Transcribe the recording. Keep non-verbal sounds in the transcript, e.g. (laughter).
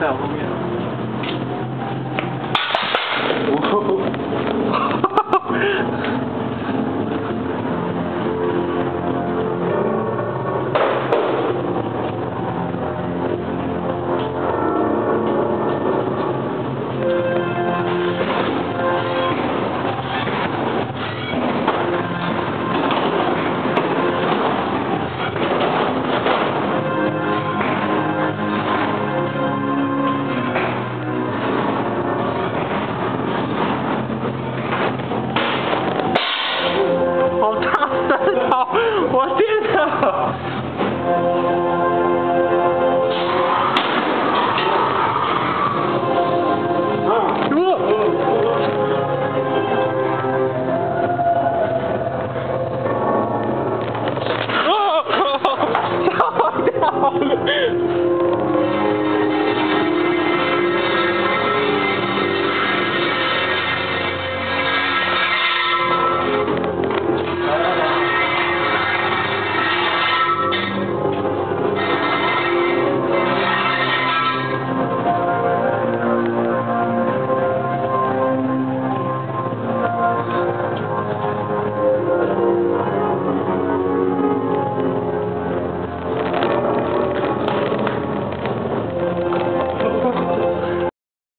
在我后面。(laughs) (laughs) 真，我天哪！啊，哥！啊，笑掉！